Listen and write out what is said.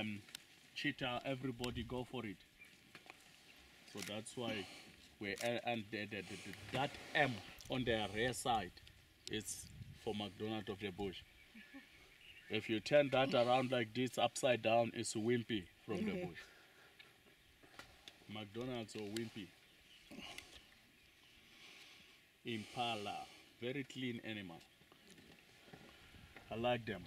um, cheetah, everybody go for it. So that's why we and the, the, the, that M on the rear side is for McDonald of the Bush. If you turn that around like this, upside down, it's Wimpy from the bush. McDonald's or Wimpy. Impala, very clean animal. I like them.